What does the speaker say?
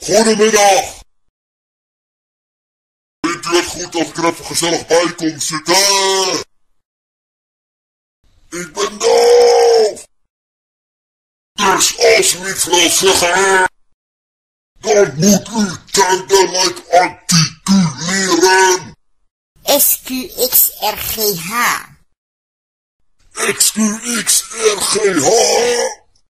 Goedemiddag. Vindt u het goed als ik er even gezellig bij kom zitten? Ik ben doof. Dus als u iets wil zeggen, dan moet u tijdelijk articuleren. SQXRGH. XQXRGH.